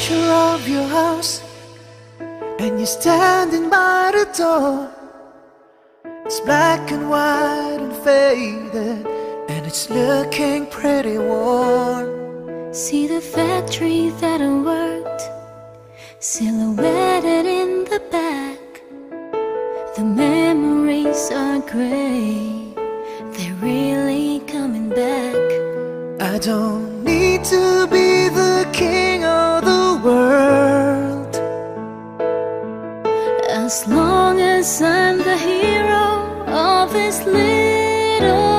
picture of your house and you're standing by the door. It's black and white and faded, and it's looking pretty worn. See the factory that I worked, silhouetted in the back. The memories are gray, they're really coming back. I don't need to be the king of As long as I'm the hero of this little